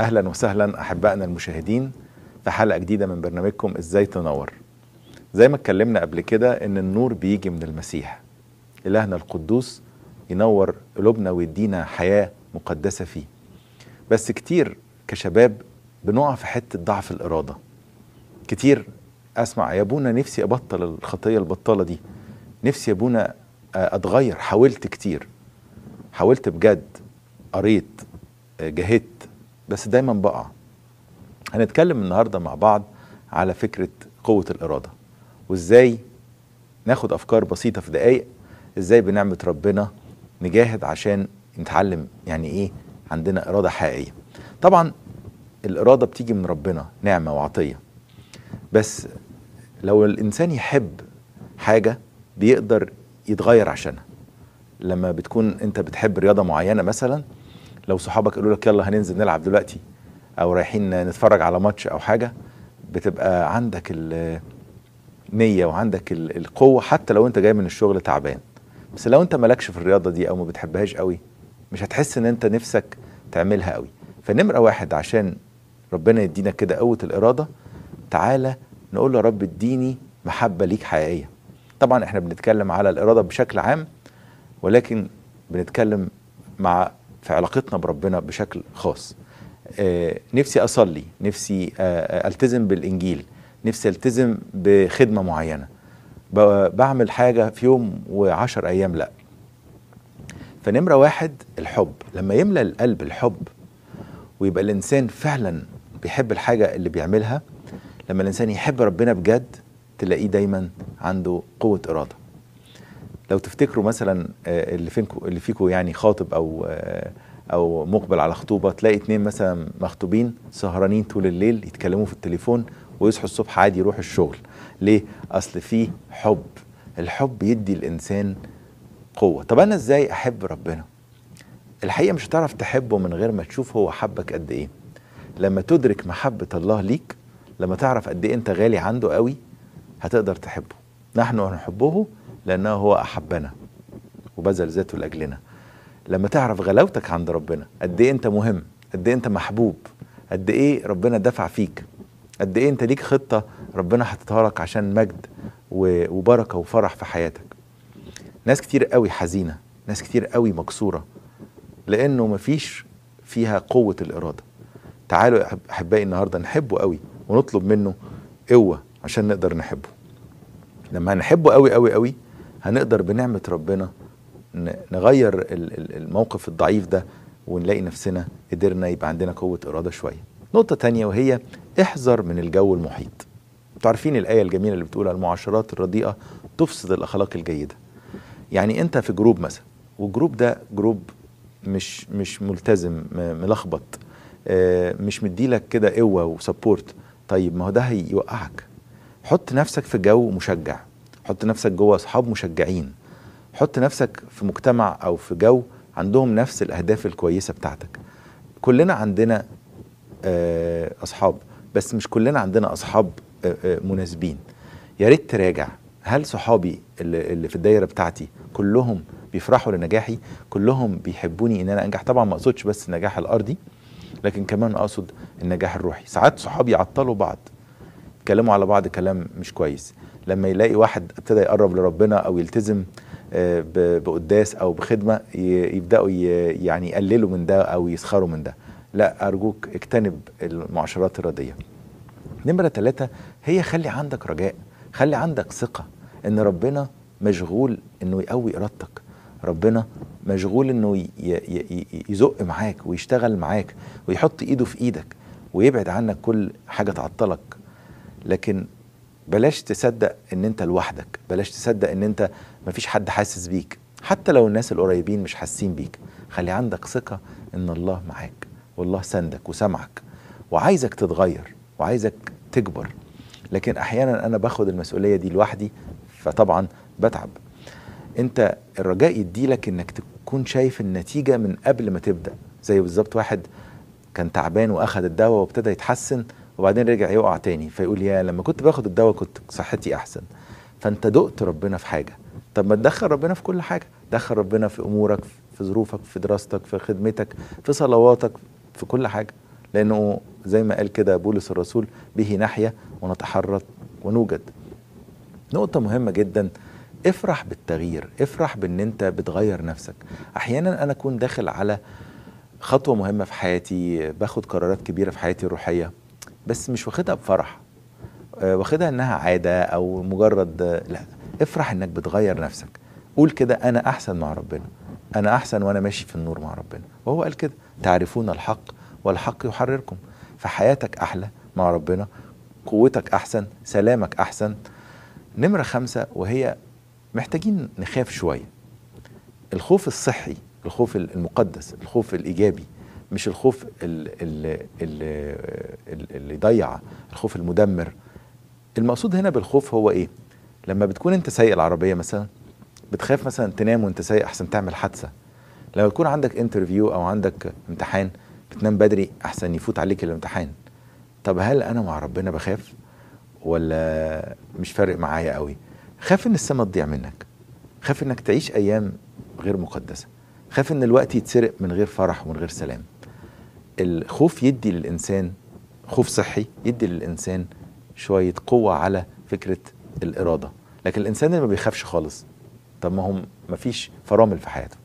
أهلا وسهلا أحبائنا المشاهدين في حلقة جديدة من برنامجكم إزاي تنور. زي ما اتكلمنا قبل كده إن النور بيجي من المسيح. إلهنا القدوس ينور قلوبنا ويدينا حياة مقدسة فيه. بس كتير كشباب بنقع في حتة ضعف الإرادة. كتير أسمع يا أبونا نفسي أبطل الخطية البطالة دي. نفسي يا أبونا أتغير. حاولت كتير. حاولت بجد قريت جهدت. بس دايما بقع هنتكلم النهارده مع بعض على فكرة قوة الإرادة وإزاي ناخد أفكار بسيطة في دقايق إزاي بنعمة ربنا نجاهد عشان نتعلم يعني إيه عندنا إرادة حقيقية. طبعا الإرادة بتيجي من ربنا نعمة وعطية. بس لو الإنسان يحب حاجة بيقدر يتغير عشانها. لما بتكون أنت بتحب رياضة معينة مثلا لو صحابك قالوا لك يلا هننزل نلعب دلوقتي أو رايحين نتفرج على ماتش أو حاجة بتبقى عندك النيه وعندك القوة حتى لو انت جاي من الشغل تعبان. بس لو انت مالكش في الرياضة دي أو ما بتحبهاش قوي مش هتحس ان انت نفسك تعملها قوي. فنمرة واحد عشان ربنا يدينا كده قوة الإرادة تعالى نقول له يا رب اديني محبة ليك حقيقية. طبعا إحنا بنتكلم على الإرادة بشكل عام ولكن بنتكلم مع في علاقتنا بربنا بشكل خاص. آه نفسي أصلي نفسي آه ألتزم بالإنجيل نفسي ألتزم بخدمة معينة. بعمل حاجة في يوم وعشر أيام لا. فنمرة واحد الحب. لما يملى القلب الحب ويبقى الإنسان فعلا بيحب الحاجة اللي بيعملها لما الإنسان يحب ربنا بجد تلاقيه دايما عنده قوة إرادة. لو تفتكروا مثلا اللي فيكم اللي فيكم يعني خاطب أو أو مقبل على خطوبة تلاقي اتنين مثلا مخطوبين سهرانين طول الليل يتكلموا في التليفون ويصحوا الصبح عادي يروحوا الشغل. ليه؟ أصل فيه حب. الحب يدي الإنسان قوة. طب أنا إزاي أحب ربنا؟ الحقيقة مش هتعرف تحبه من غير ما تشوف هو حبك قد إيه. لما تدرك محبة الله ليك لما تعرف قد إيه أنت غالي عنده قوي هتقدر تحبه. نحن نحبه لأنه هو أحبنا وبذل ذاته لأجلنا. لما تعرف غلاوتك عند ربنا قد إيه أنت مهم قد إيه أنت محبوب قد إيه ربنا دفع فيك قد إيه أنت ليك خطة ربنا حاططها لك عشان مجد وبركة وفرح في حياتك. ناس كتير قوي حزينة ناس كتير قوي مكسورة لأنه مفيش فيها قوة الإرادة. تعالوا أحبائي النهارده نحبه قوي ونطلب منه قوة عشان نقدر نحبه. لما هنحبه قوي قوي قوي هنقدر بنعمة ربنا نغير الموقف الضعيف ده ونلاقي نفسنا قدرنا يبقى عندنا قوة إرادة شوية. نقطة تانية وهي احذر من الجو المحيط. أنتوا عارفين الآية الجميلة اللي بتقول المعاشرات الرديئة تفسد الأخلاق الجيدة. يعني أنت في group مثلا وال group ده group مش مش ملتزم ملخبط مش مديلك كده قوة و support. طيب ما هو ده هيوقعك. حط نفسك في جو مشجع. حط نفسك جوه اصحاب مشجعين. حط نفسك في مجتمع أو في جو عندهم نفس الأهداف الكويسة بتاعتك. كلنا عندنا أصحاب بس مش كلنا عندنا أصحاب مناسبين. يا ريت تراجع. هل صحابي اللي في الدايرة بتاعتي كلهم بيفرحوا لنجاحي؟ كلهم بيحبوني إن أنا أنجح؟ طبعا ما أقصدش بس النجاح الأرضي لكن كمان أقصد النجاح الروحي. ساعات صحابي يعطلوا بعض يتكلموا على بعض كلام مش كويس. لما يلاقي واحد ابتدى يقرب لربنا أو يلتزم بقداس أو بخدمة يبدأوا يعني يقللوا من ده أو يسخروا من ده. لا أرجوك اجتنب المعاشرات الرديه نمرة ثلاثة هي خلي عندك رجاء خلي عندك ثقة إن ربنا مشغول إنه يقوي إرادتك. ربنا مشغول إنه يزق معاك ويشتغل معاك ويحط إيده في إيدك ويبعد عنك كل حاجة تعطلك. لكن بلاش تصدق إن أنت لوحدك بلاش تصدق إن أنت مفيش حد حاسس بيك حتى لو الناس القريبين مش حاسين بيك. خلي عندك ثقة إن الله معاك والله سندك وسمعك وعايزك تتغير وعايزك تكبر. لكن أحيانا أنا باخد المسؤولية دي لوحدي فطبعا بتعب. أنت الرجاء يديلك إنك تكون شايف النتيجة من قبل ما تبدأ. زي بالظبط واحد كان تعبان وأخد الدواء وابتدى يتحسن وبعدين رجع يقع تاني فيقول يا لما كنت باخد الدواء كنت صحتي أحسن. فأنت دقت ربنا في حاجة. طب ما تدخل ربنا في كل حاجة. دخل ربنا في أمورك في ظروفك في دراستك في خدمتك في صلواتك في كل حاجة. لأنه زي ما قال كده بولس الرسول به نحيا ونتحرك ونوجد. نقطة مهمة جدا. افرح بالتغيير افرح بإن أنت بتغير نفسك. أحيانا أنا أكون داخل على خطوة مهمة في حياتي باخد قرارات كبيرة في حياتي الروحية. بس مش واخدها بفرح. آه، واخدها إنها عادة أو مجرد آه، لا. افرح إنك بتغير نفسك. قول كده أنا أحسن مع ربنا. أنا أحسن وأنا ماشي في النور مع ربنا. وهو قال كده تعرفون الحق والحق يحرركم. فحياتك أحلى مع ربنا قوتك أحسن سلامك أحسن. نمرة خمسة وهي محتاجين نخاف شوية. الخوف الصحي الخوف المقدس الخوف الإيجابي مش الخوف اللي, يضيع الخوف المدمر. المقصود هنا بالخوف هو إيه؟ لما بتكون أنت سايق العربية مثلا بتخاف مثلا تنام وأنت سايق أحسن تعمل حادثة. لما يكون عندك انترفيو أو عندك امتحان بتنام بدري أحسن يفوت عليك الامتحان. طب هل أنا مع ربنا بخاف؟ ولا مش فارق معايا قوي؟ خاف إن السما تضيع منك. خاف إنك تعيش أيام غير مقدسة. خاف إن الوقت يتسرق من غير فرح ومن غير سلام. الخوف يدي للإنسان خوف صحي يدي للإنسان شوية قوة على فكرة الإرادة. لكن الإنسان اللي ما بيخافش خالص. طب ما هم ما فيش فرامل في حياته.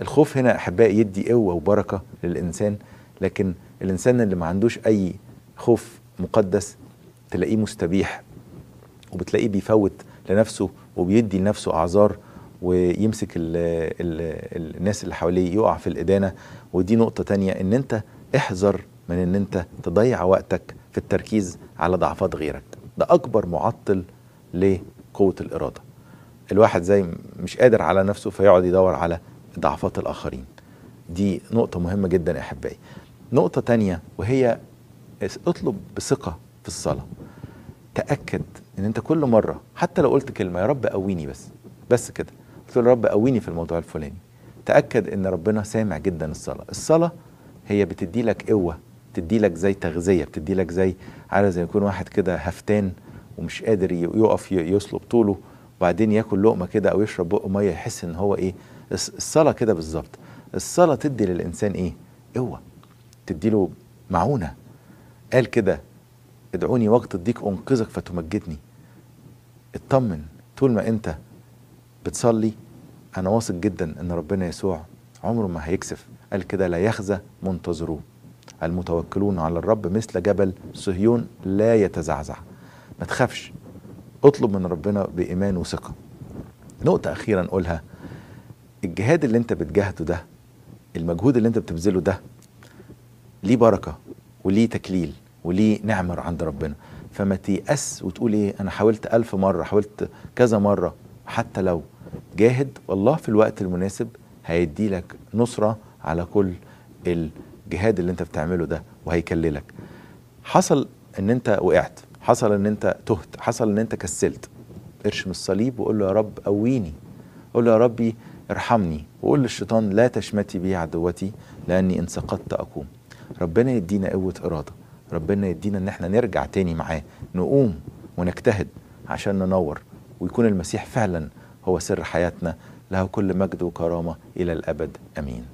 الخوف هنا أحبائي يدي قوة وبركة للإنسان لكن الإنسان اللي ما عندوش أي خوف مقدس تلاقيه مستبيح وبتلاقيه بيفوت لنفسه وبيدي لنفسه أعذار ويمسك ال ال الناس اللي حواليه يقع في الإدانة. ودي نقطة تانية إن أنت احذر من إن أنت تضيع وقتك في التركيز على ضعفات غيرك. ده أكبر معطل لقوة الإرادة. الواحد زي مش قادر على نفسه فيقعد يدور على ضعفات الآخرين. دي نقطة مهمة جدا يا أحبائي. نقطة تانية وهي اطلب بثقه في الصلاة. تأكد إن أنت كل مرة حتى لو قلت كلمة يا رب قويني بس. بس كده. قلت له يا رب قويني في الموضوع الفلاني. تأكد إن ربنا سامع جدا الصلاة. الصلاة هي بتدي لك قوة بتدي لك زي تغذية بتدي لك زي عارف زي يكون واحد كده هفتان ومش قادر يقف يصلب طوله وبعدين ياكل لقمة كده أو يشرب بق مية يحس إن هو إيه الصلاة كده بالظبط. الصلاة تدي للإنسان إيه؟ قوة تدي له معونة. قال كده ادعوني وقت الضيق أنقذك فتمجدني. اطمن طول ما أنت بتصلي أنا واثق جدا إن ربنا يسوع عمره ما هيكسف. قال كده لا يخزى منتظروه المتوكلون على الرب مثل جبل صهيون لا يتزعزع. ما تخافش اطلب من ربنا بإيمان وثقة. نقطة اخيره نقولها الجهاد اللي أنت بتجاهده ده المجهود اللي أنت بتبذله ده ليه بركة وليه تكليل وليه نعمة عند ربنا؟ فما تيأس وتقول إيه أنا حاولت ألف مرة حاولت كذا مرة حتى لو جاهد والله في الوقت المناسب هيدي لك نصرة على كل الجهاد اللي انت بتعمله ده وهيكللك. حصل ان انت وقعت حصل ان انت تهت حصل ان انت كسلت. ارشم الصليب وقول له يا رب قويني قول له يا ربي ارحمني وقول للشيطان لا تشمتي بي عدوتي لأني إن سقطت أقوم. ربنا يدينا قوة إرادة ربنا يدينا إن إحنا نرجع تاني معاه نقوم ونجتهد عشان ننور ويكون المسيح فعلا هو سر حياتنا. له كل مجد وكرامة إلى الأبد آمين.